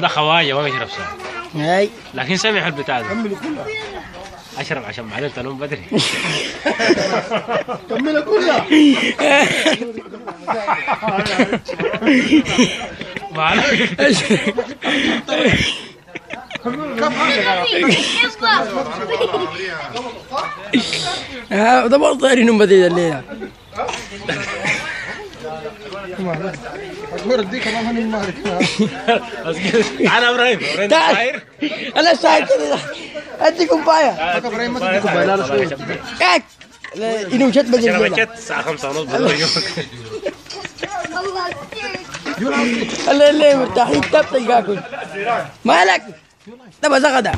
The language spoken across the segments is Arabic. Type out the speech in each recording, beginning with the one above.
ده خواجة ما بيشرب سوا هاي. لكن سمح البتاع ده أشرب عشان بعدين تنوم بدري. كملها كلها. معلش ها ده برضه الليلة. الدور دي كمان هني ما بس كده. تعال يا إبراهيم إبراهيم تعال أنا ساعد كده ادي كوبايه إبراهيم ما تدي كوبايه لا لا شت بديد عشان الليلة بكت الساعة 5 ونص بدور يومك اللي اللي مرتاحين تبطي ياكل مالك؟ تبى زغدا.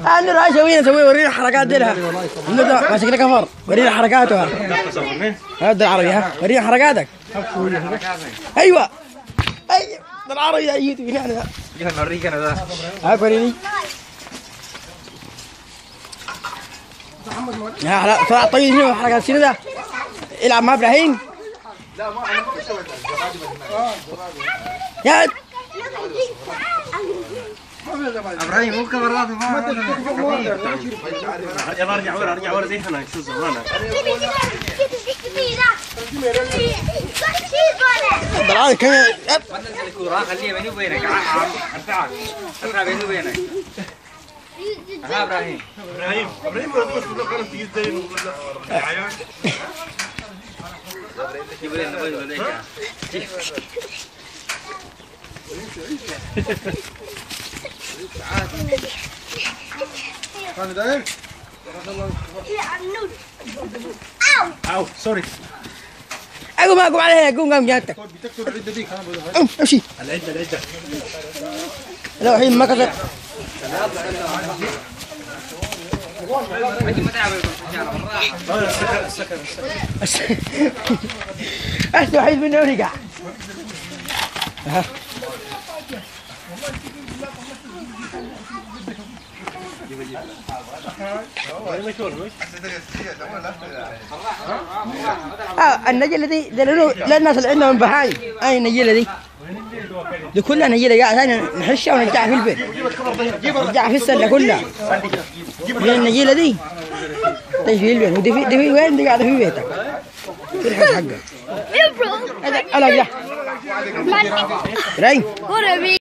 أنا رايح أسوي أسوي ورينا الحركات ديلها ماسك لك كفر ورينا حركاتها. هذا العربي ها؟ ورينا حركاتك. أيوه. أيوه ده العربي ده يجي هنا أنا. نوريك أنا ده هاك وريني حلا طلع طيب شنو حركات؟ شنو ده؟ العب مع إبراهيم يا إبراهيم مو كبرات ما يلا ارجع ورا ارجع ورا زي هنا شو زمانك بالعربي كان الكورة خليه بيني وبينك ارفعك ارفع بيني وبينك ها إبراهيم إبراهيم إبراهيم جيب لي النبي وليك ثاني داير أو سوري اقوم ما اقوم عليها قوم قام جاتك بتكتب العده دي كان بدها قوم امشي العده العده لو الحين ما كسر حيد منه ورقع النجيلة دي لأنه للناس اللي عندهم بهايم. أي النجيلة دي دي كلها نجيلة. قاعد هنا نحشها ونرجعها في البيت. نرجعها في السلة كلها. دي النجيلة دي؟ طيب في البيت. ودي في دي وين؟ دي قاعدة في بيتك. في الحاج حقك Yeah, bro. هذا